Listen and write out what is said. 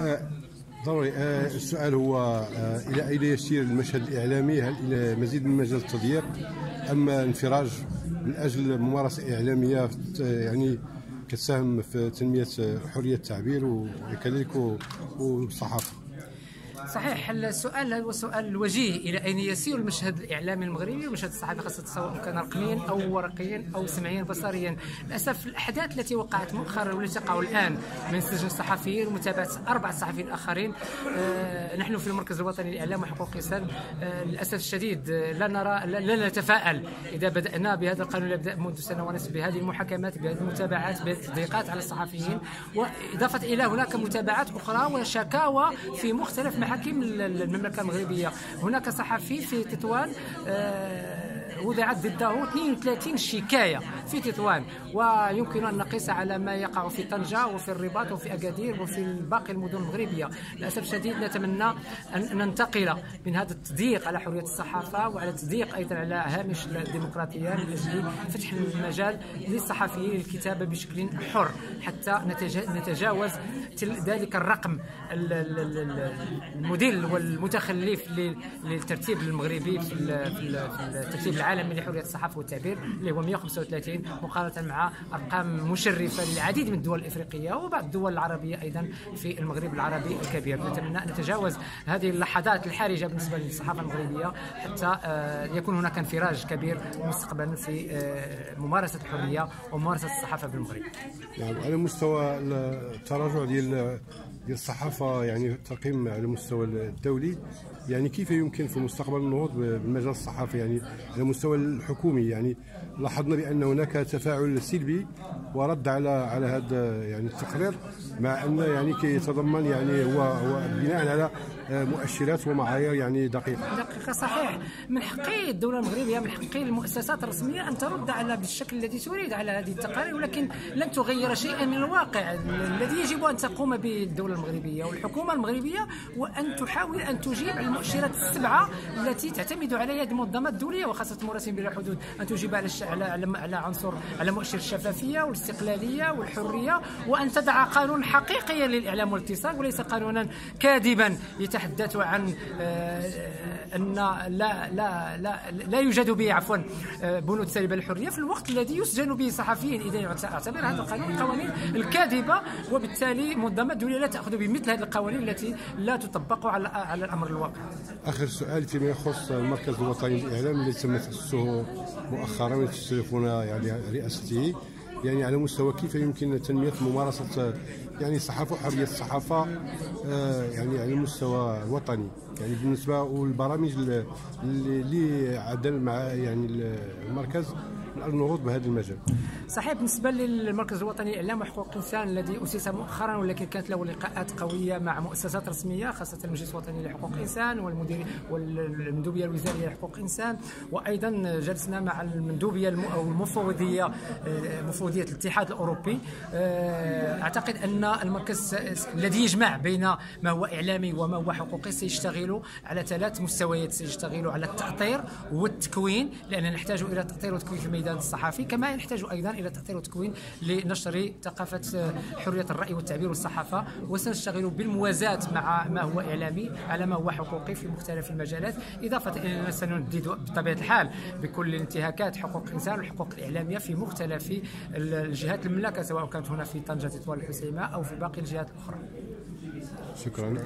آه، ضروري آه، السؤال هو آه، إلى أين يسير المشهد الإعلامي؟ هل إلى مزيد من مجال التضييق أم انفراج من أجل ممارسة إعلامية يعني كتساهم في تنمية حرية التعبير وكذلك والصحافة؟ صحيح السؤال هو سؤال الوجيه إلى أين يسير المشهد الإعلامي المغربي والمشهد الصحفي خاصة سواء كان رقميا أو ورقيا أو سمعيا بصريا. للأسف الأحداث التي وقعت مؤخرا والتي تقع الآن من سجن الصحفيين ومتابعة أربع صحفيين آخرين آه نحن في المركز الوطني للإعلام وحقوق الإنسان آه للأسف الشديد آه، لا نرى لا نتفائل إذا بدأنا بهذا القانون يبدأ منذ سنة ونصف بهذه المحاكمات بهذه المتابعات بهذه التضييقات على الصحفيين. وإضافة إلى هناك متابعات أخرى وشكاوى في مختلف محاكم محاكم المملكه المغربية. هناك صحفي في تطوان آه وضعت ضده 32 شكاية. في تطوان. ويمكن أن نقيس على ما يقع في طنجة وفي الرباط وفي أكادير وفي باقي المدن المغربية. للأسف الشديد نتمنى أن ننتقل من هذا التضييق على حرية الصحافة وعلى التضييق أيضا على هامش الديمقراطية من أجل فتح المجال للصحفيين للكتابة بشكل حر حتى نتجاوز ذلك الرقم المدل والمتخلف للترتيب المغربي في الترتيب العالمي لحرية الصحافة والتعبير اللي هو 135 مقارنة مع أرقام مشرفة للعديد من الدول الإفريقية وبعض الدول العربية أيضا في المغرب العربي الكبير نتمنى ان نتجاوز هذه اللحظات الحرجة بالنسبة للصحافة المغربية حتى آه، يكون هناك انفراج كبير مستقبلا في آه، ممارسة الحرية وممارسة الصحافة بالمغرب. نعم على مستوى التراجع ديال ديال الصحافه يعني تقييم على المستوى الدولي يعني كيف يمكن في المستقبل النهوض بالمجال الصحفي يعني على المستوى الحكومي؟ يعني لاحظنا بأن هناك تفاعل سلبي ورد على على هذا يعني التقرير مع أن يعني كيتضمن يعني هو هو بناء على مؤشرات ومعايير يعني دقيقة. دقيقة صحيح. من حق الدولة المغربية من حق المؤسسات الرسمية أن ترد على بالشكل الذي تريد على هذه التقارير ولكن لن تغير شيئا من الواقع الذي يجب أن تقوم به الدولة. المغربية والحكومة المغربية وأن تحاول أن تجيب على المؤشرات السبعة التي تعتمد عليها المنظمات الدولية وخاصة المراسم بلا حدود. أن تجيب على على على عنصر على مؤشر الشفافية والاستقلالية والحرية وأن تضع قانون حقيقيا للإعلام والاتصال وليس قانونا كاذبا يتحدث عن آه، أن لا لا لا لا يوجد به عفوا آه، بنود سالبه للحريه في الوقت الذي يسجن به صحفيين. إذا يعتبر هذا القانون القوانين الكاذبة وبالتالي منظمه الدولية لا تاخذ بمثل هذه القوانين التي لا تطبق على على الأمر الواقع. آخر سؤال فيما يخص المركز الوطني للإعلام الذي تم تاسيسه مؤخرا وتشرفون يعني رئاسته. يعني على مستوى كيف يمكن تنمية ممارسة يعني الصحافه وحريه الصحافة آه، يعني على المستوى الوطني يعني بالنسبة للبرامج اللي عدل مع يعني المركز النهوض بهذا المجال. صحيح بالنسبة للمركز الوطني للإعلام وحقوق الانسان الذي أسس مؤخرا ولكن كانت له لقاءات قوية مع مؤسسات رسمية خاصة المجلس الوطني لحقوق الإنسان والمدير والمندوبية الوزارية لحقوق الإنسان. وأيضا جلسنا مع المندوبية أو المفوضية آه، مفوضية الاتحاد الأوروبي. آه، أعتقد أن المركز الذي يجمع بين ما هو إعلامي وما هو حقوقي سيشتغل على ثلاث مستويات سيشتغل على التأطير والتكوين لاننا نحتاج إلى تأطير وتكوين في الميدان الصحفي كما نحتاج أيضا إلى تاطير وتكوين لنشر ثقافة حرية الرأي والتعبير والصحافة. وسنشتغل بالموازاة مع ما هو إعلامي على ما هو حقوقي في مختلف المجالات. إضافة إلى اننا سنندد بطبيعة الحال بكل انتهاكات حقوق الإنسان والحقوق الإعلامية في مختلف الجهات المملكة سواء كانت هنا في طنجة تطوان الحسيمه أو في باقي الجهات الأخرى. شكرا.